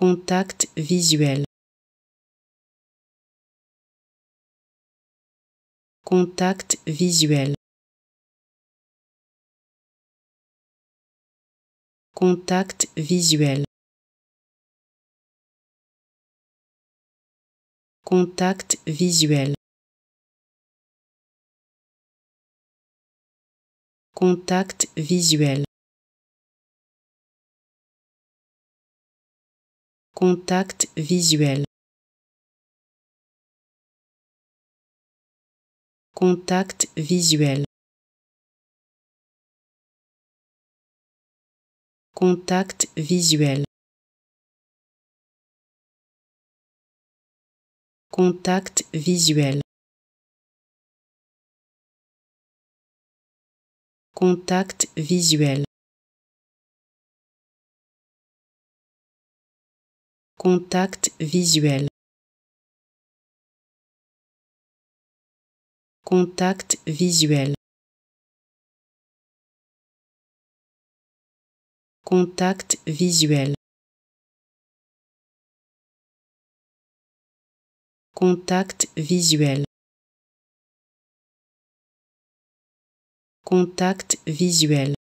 Contact visuel. Contact visuel. Contact visuel. Contact visuel. Contact visuel. Contact visuel. Contact visuel. Contact visuel. Contact visuel. Contact visuel. Contact visuel. Contact visuel. Contact visuel. Contact visuel. Contact visuel.